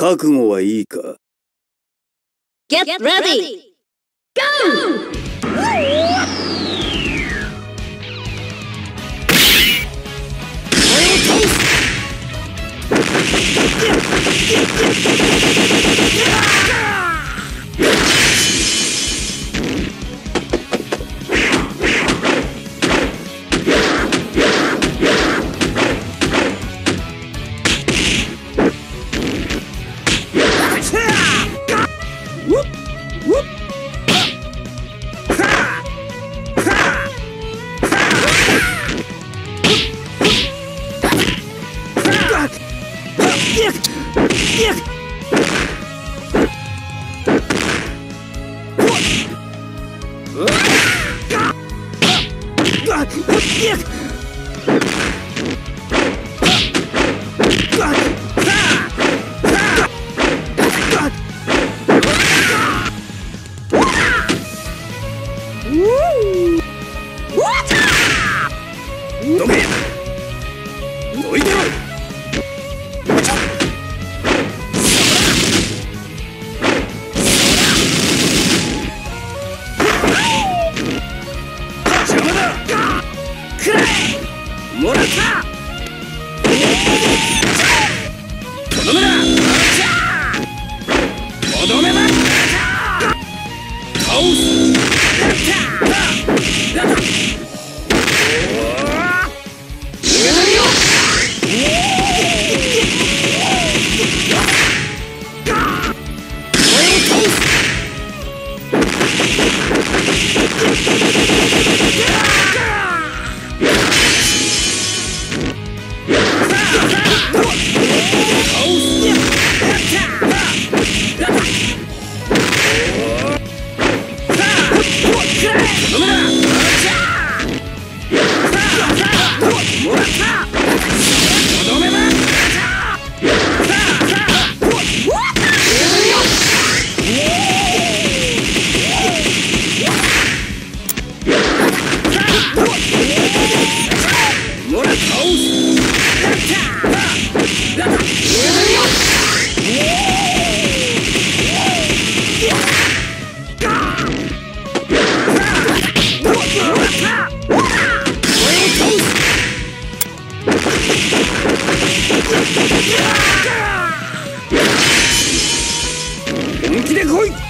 覚悟はいいか Get ready! Go! Taste! どけどいてろくらもらった。本気で来い